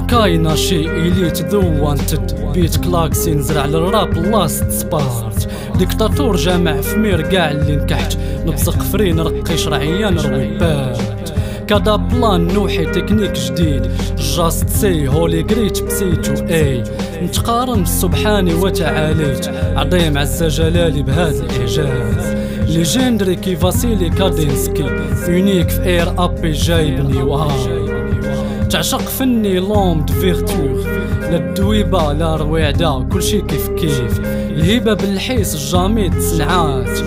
كاينة شي إليت ذو وانتد بيت كلاكسي نزرع للراب لاست سبارت ديكتاتور جامع فمير كاع اللي نكحت. نبزق فري نرقي شرعيا نروي بات كذا بلان نوحي تكنيك جديد. جاست سي هولي جريت بسيتو اي نتقارن سبحاني وتعاليت. عظيم عز جلالي بهذا الإعجاز. ليجندري كي فاسيلي كادينسكي يونيك في اير ابي جايبني واو. تعشق فني لومد فيرتور لا الدويبة لا رويعدة كلشي كيف كيف. الهبة بالحيس جامي تصنعات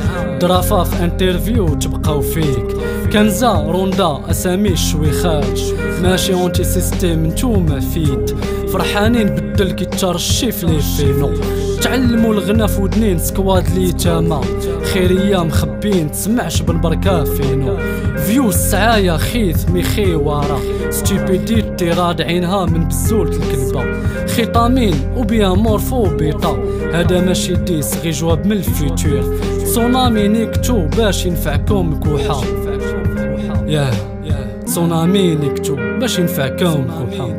درافة في انترفيو تبقاو فيك. كنزة روندا أسامي الشويخات ماشي اونتي سيستيم نتوما فيت. فرحانين بدل كي ترشيف لي فينو تعلموا الغنى في ودنين سكواد لي تاما. خيرية مخبين تسمعش بالبركة فينو. فيو السعايا خيث ميخي ورا ستيبيديتي رادعينها من بزولة الكذبة خطامين وبيا مورفو بيطا. هذا ماشي ديس غي جواب من الفيتور. تسونامي نيكتو باش ينفعكم كوحة. ياه تسونامي نيكتو باش ينفعكم كوحة.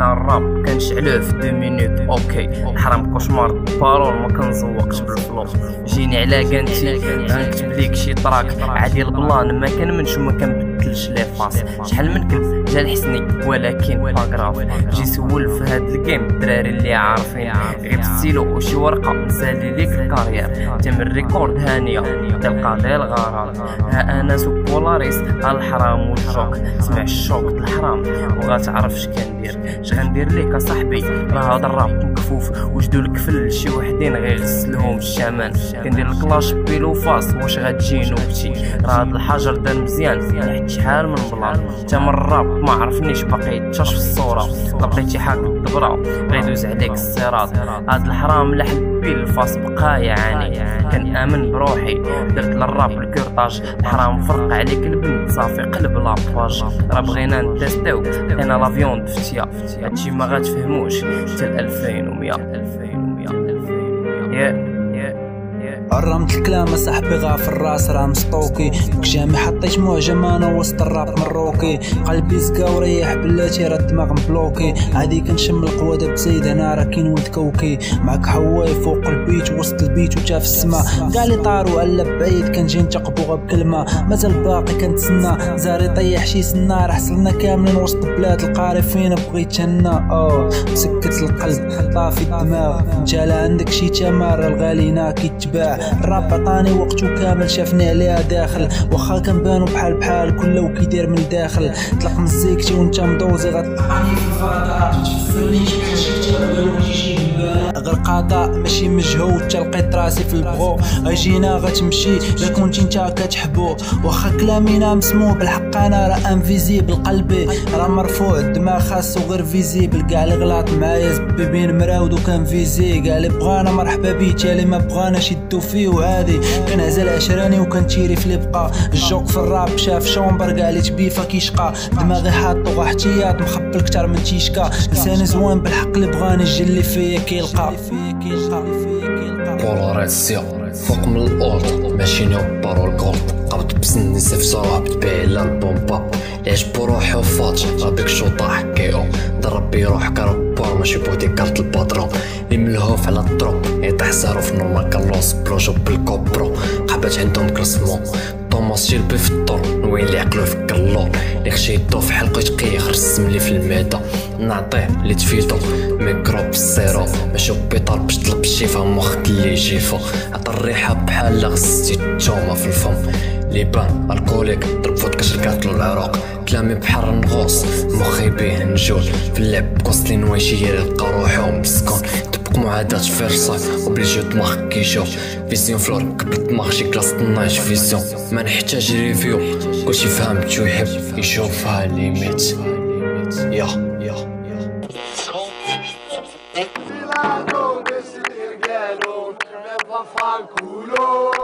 أنا الراب. كنشعلوه في دو مينوت. أوكي. حرام كوشمار. بارول ما كنزوقش بالفلو جيني على كانتي. غنكتب ليك شي تراك. عادي البلان. ما كنمنش وما كنبدلش لي فاس. شحال من كلب جا الحسني ولكن باغراف جي سول في هاد الجيم الدراري اللي عارفين غير ستيلو وشي ورقة نسالي ليك الكارير. تم الريكورد هانية تلقى ديال الغرام ها أنا سو بولاريس الحرام والجوك سمع الشوك الحرام وغتعرف اش كندير اش غندير ليك أصاحبي؟ راه هذا الراب مكفوف. وجدو الكفل شي وحدين غيغسلهم الشمان كندير الكلاش بيلو فاس واش غتجي نوبتي؟ راه هاد الحجر دار مزيان حيت شحال من بلان تا من الراب. ما عرفنيش باقي تشاش في الصورة. لقيتي حاك الدبرة غيدوز عليك الصراط. هاد الحرام لحد بيه الفاس بقى يعاني كان آمن بروحي. درت للراب الكورتاج. الحرام فرق عليك البنت صافي قلب لاباج راه بغينا نتستاو. لقينا لافيون دفتيا هادشي ما غاتفهموش. حتى 2100 2100 2100 رمت الكلام صاحبي غاف الراس راه مسطوكي جامي حطيت معجم أنا وسط الراب مروكي قلبي زكا وريح بلاتي راه الدماغ مبلوكي. عادي كنشم القوة داب زايد أنا راه كاين ولد كوكي. معاك حواي فوق البيت وسط البيت وتا في السما. كاع لي طاروا على بعيد كنجي نتقبو بكلمة. مازال باقي كنتسنى. زاري طيح شي سنة راه حصلنا كاملين وسط بلاد القارفين. بغيت أنا آه مسكت القلب. طافي الدماغ. جالا عندك شي تمار الغالينا كيتباع الراب عطاني وقتو كامل شافني عليها داخل. واخا كنبانو بحال بحال كل وكيدير من الداخل طلق مزيكتي وانت مدوزي غتلقاني في الفضاء. تتفسرنيش غير قضاء ماشي مجهود تلقيت راسي في البغو أجينا غتمشي لا كنتي نتا كتحبو. واخا كلامينا مسموع بالحق أنا راه انفيزيبل قلبي. راه مرفوع الدماغ خاصو غير فيزيبل كاع اللي غلط معايا زبيبين مراود وكان فيزي كاع اللي بغانا مرحبا بيه تا اللي ما بغاناش يدو فيه. وعادي كنعزل عشراني وكنتيري في لبقى الجوك في الراب شاف شومبر كاع اللي تبيفا كيشقى دماغي حاطو احتياط مخبل كتر من تيشكا لساني زوين بالحق اللي بغاني الجلي فيا كيلقى. بولاريزيا فوق من الأرض ماشي نيو بارول كولد قبض بسني سفسة بتبيع للبومبا عيش بروحي وفاج ربيك شو طاح كي أو ضرب بيروح كربار ماشي بودي كارت الباترون اللي ملهوف على الدروب يطيح سارو في نورمال كارلوس بلوجو بالكوبرو قبات عندهم كلاسمون توماس جيلبي في الطور وين اللي عقلو يفكر اللور اللي خشي يدو في حلقو يتقيخ رسم لي في الميدا نعطيه اللي تفيدو ميكرو بالسيرو ماشي بيطار باش طلب الشيفا مخك اللي جيفا عطا الريحة بحال غسيتي التومة في الفم. ليبان الكوليك. ضرب فودكا شركاتلو العراق كلامي بحر نغوص. مخي بيه نجول. في اللعب كوسلي نوايشي يلقى روحهم مسكون تبق معاداة فيرساي وبليجيو دماغك كيشوف فيزيون فلور قبل دماغ شي كلاس طناش فيزيون ما نحتاج ريفيو كلشي فهمت يحب يشوفها ليميت يا يا Milano